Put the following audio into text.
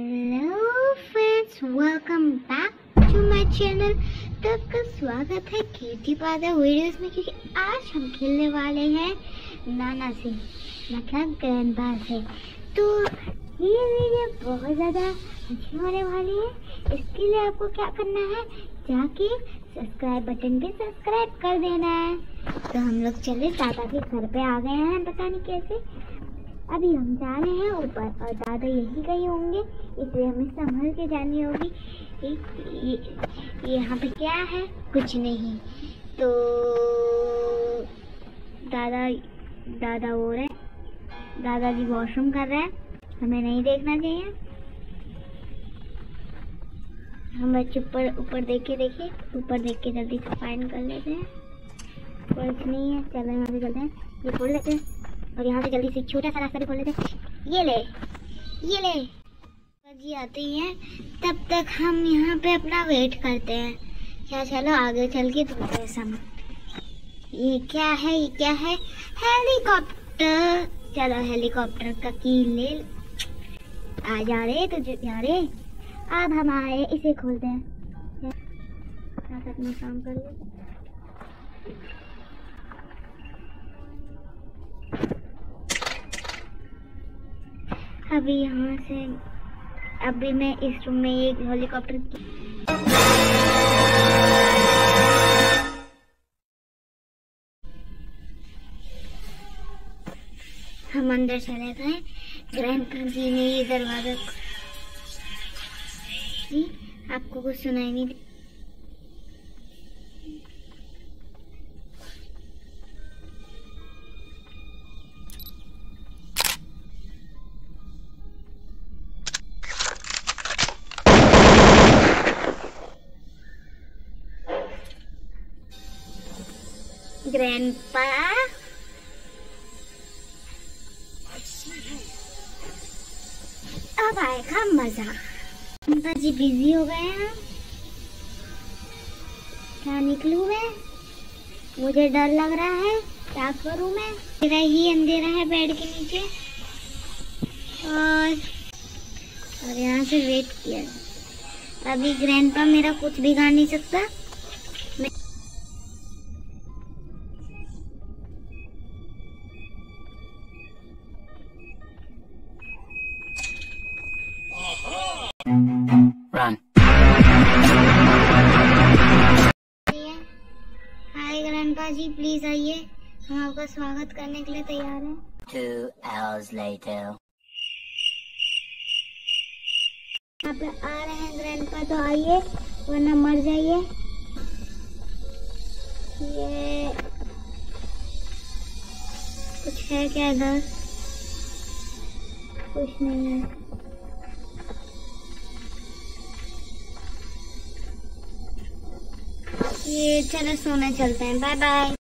Hello friends welcome back to my channel तो आपका स्वागत है कीर्ति पादा वीडियोस में, क्योंकि आज हम खेलने वाले हैं नाना से मतलब ग्रैंडपा से। तो ये वीडियो बहुत ज़्यादा अच्छी होने वाली है। इसके लिए आपको क्या करना है, जाके सब्सक्राइब बटन पे सब्सक्राइब कर देना है। तो हम लोग चले, दादा के घर पे आ गए हैं, पता नहीं कैसे। अभी हम जा रहे हैं ऊपर और दादा यही गए होंगे, इसलिए हमें संभल के जानी होगी। यहाँ पे क्या है? कुछ नहीं। तो दादा दादा हो रहे। दादाजी वॉशरूम कर रहे हैं। हमें नहीं देखना चाहिए। हम बच्चे ऊपर ऊपर देख के देखिए ऊपर देख के जल्दी फाइन कर लेते हैं। कुछ नहीं है, चलो यहाँ से चलते हैं। ये खोल लेते हैं। और यहाँ से जल्दी से छोटा सा रास्ता भी खोल लेते ये ले। ये ले। जी आते ही तब तक हम यहाँ पे अपना वेट करते हैं। क्या चलो आगे चल के दूसरे सम ये क्या है? ये क्या है? हेलीकॉप्टर। चलो, हेलीकॉप्टर का की ले। आ जा रहे तो जा रहे अब हम आए, इसे खोलते हैं। काम कर ले। अभी यहाँ से, अभी मैं इस रूम में एक हेलीकॉप्टर हम अंदर चले गए। ग्रैंड जी ने ये दरवाज़ा आपको कुछ सुनाई नहीं ग्रैंडपा अब आएगा मज़ा? ग्रैंडपा जी बिज़ी हो गए हैं। क्या निकलू मैं? मुझे डर लग रहा है। क्या करूँ मैं? मेरा ही अंधेरा है बेड के नीचे। और और यहाँ से वेट किया। अभी ग्रैंडपा मेरा कुछ बिगाड़ नहीं सकता। Run. Hi grandpa ji please आइए हम आपका स्वागत करने के लिए तैयार हैं Two hours later. यहाँ पे आ रहे हैं ग्रैंडपा तो आइए वरना मर जाइए ये कुछ है क्या इधर कुछ नहीं है ये चलो सोना चलते हैं। Bye bye